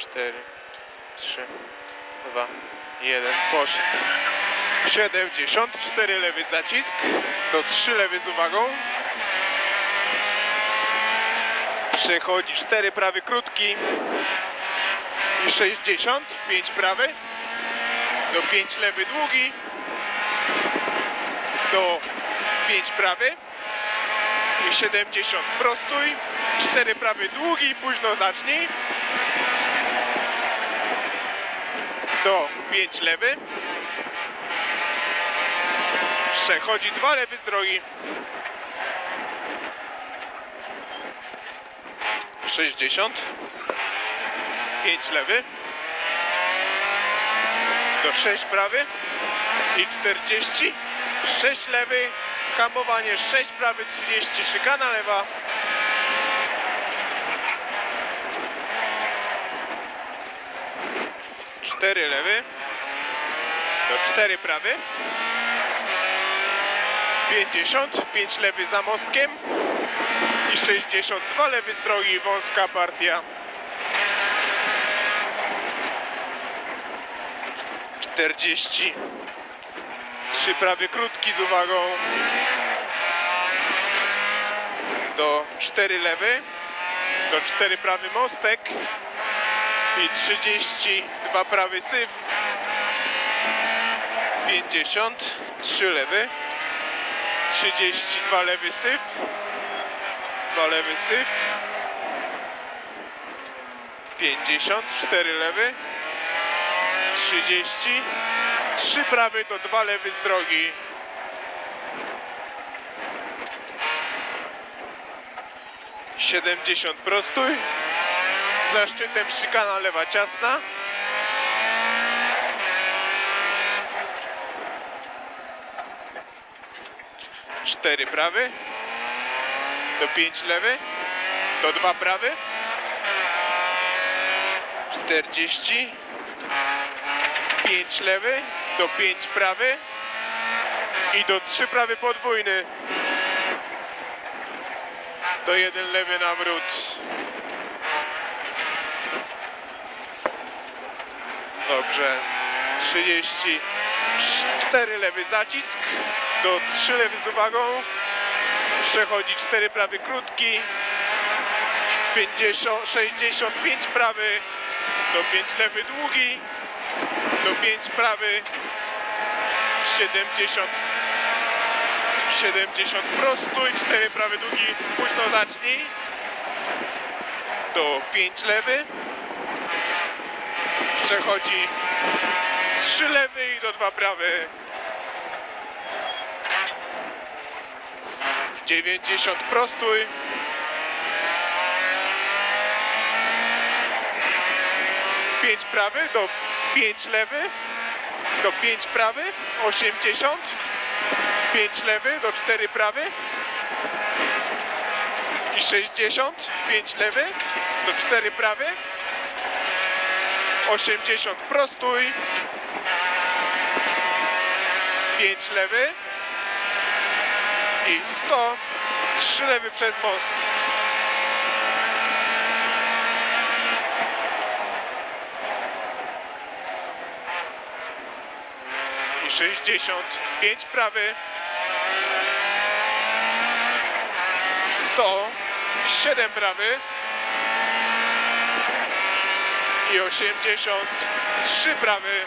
4, 3, 2, 1. Poszedł. 74 lewy zacisk. Do 3 lewy z uwagą. Przechodzi 4 prawy krótki. I 60. 5 prawy. Do 5 lewy długi. Do 5 prawy. I 70 prostuj. 4 prawy długi. Późno zacznij. Do 5 lewy. Przechodzi 2 lewy z drogi. 60. 5 lewy. Do 6 prawy. I 40. 6 lewy. Hamowanie 6 prawy 30. Szykana lewa. Cztery lewy. Do 4 prawy. 50. 5 lewy za mostkiem. I 62 lewy z drogi. Wąska partia. 40. Trzy prawy krótki z uwagą. Do 4 lewy. Do 4 prawy mostek. I 32 prawy syf. 50. 3 lewy. 32 lewy syf. 2 lewy syf. 50. 4 lewy. 30. 3 prawy to 2 lewy z drogi. Siedemdziesiąt prostój. Za szczytem szykana lewa ciasna. Cztery prawy. Do pięć lewy. Do dwa prawy. Czterdzieści. 5 lewy, do 5 prawy i do 3 prawy podwójny. Do 1 lewy nawrót. Dobrze. 34 lewy zacisk, do 3 lewy z uwagą. Przechodzi 4 prawy krótki. 50, 65 prawy, do 5 lewy długi. Do 5 prawy. 70 70 prostój 4 prawy długi. Późno zacznij. Do 5 lewy. Przechodzi 3 lewy i do 2 prawy. 90 prostój Pięć prawy do 5 lewy, do 5 prawy, 80, 5 lewy, do 4 prawy. I 60, 5 lewy, do 4 prawy, 80 prostój, 5 lewy. I 100, 3 lewy przez most. i 65 prawy. 100 7 prawy. I 83 prawy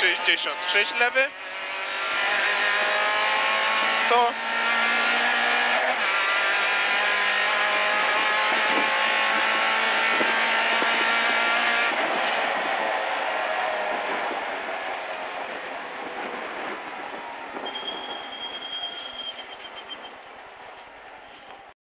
66 lewy. 100